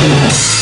Música